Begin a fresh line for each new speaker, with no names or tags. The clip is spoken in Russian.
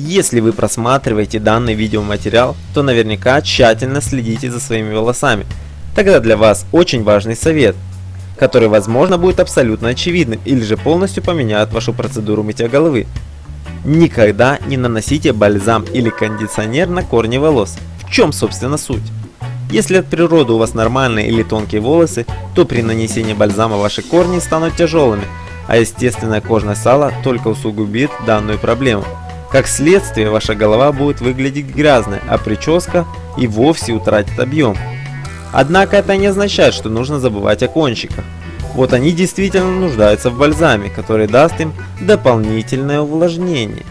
Если вы просматриваете данный видеоматериал, то наверняка тщательно следите за своими волосами. Тогда для вас очень важный совет, который возможно будет абсолютно очевидным или же полностью поменяет вашу процедуру мытья головы. Никогда не наносите бальзам или кондиционер на корни волос. В чем собственно суть? Если от природы у вас нормальные или тонкие волосы, то при нанесении бальзама ваши корни станут тяжелыми, а естественное кожное сало только усугубит данную проблему. Как следствие, ваша голова будет выглядеть грязной, а прическа и вовсе утратит объем. Однако это не означает, что нужно забывать о кончиках. Вот они действительно нуждаются в бальзаме, который даст им дополнительное увлажнение.